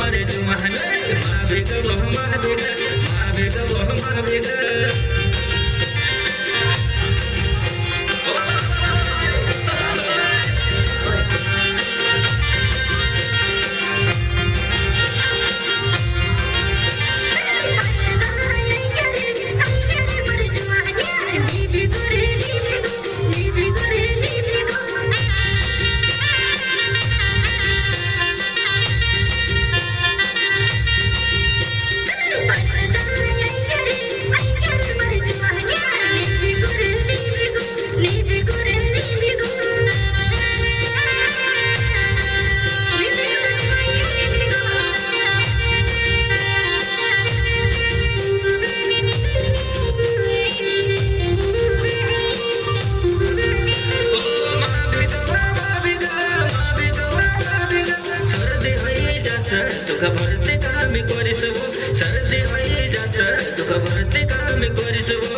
Muhammad Muhammad Mahabir Muhammad Mahabir Muhammad जास दुख भरते काम करिसु सर्दे होई जास दुख भरते काम सब